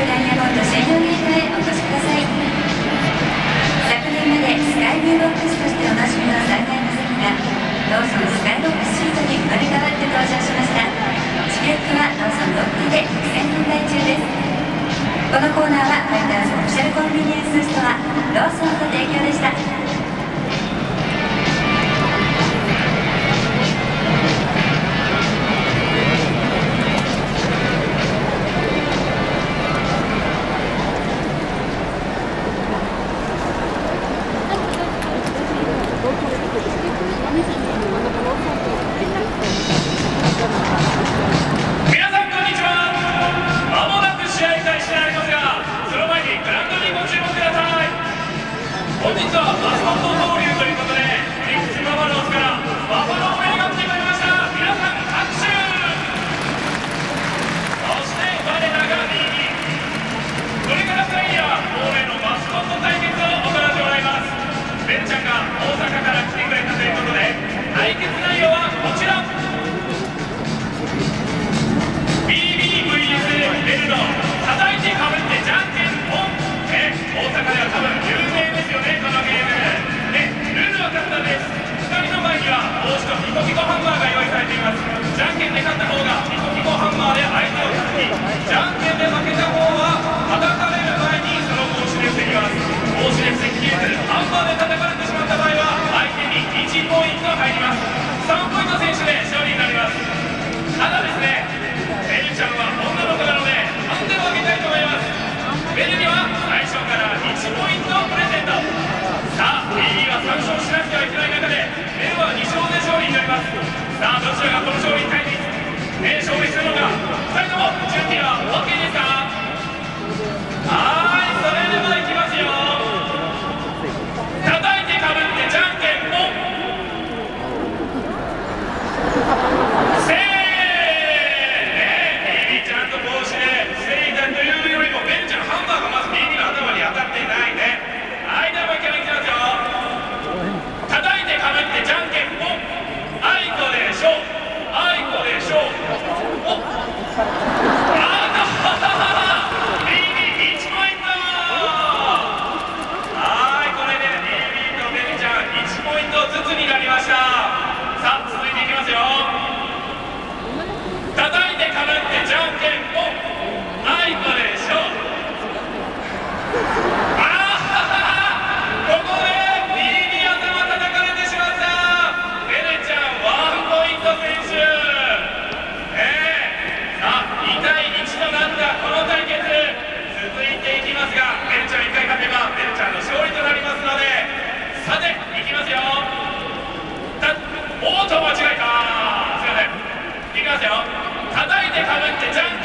ダイヤモンド専用ゲートへお越しください。昨年までスカイニューボックスとしておなじみの3階の席がローソンスカイボックスシートに生まれ変わって登場しました。チケットはローソン6階で独占販売中です。このコーナーはファイターズオフィシャルコンビニエンスストアローソンの提供でした。きますよ。叩いてかぶってジャンプ。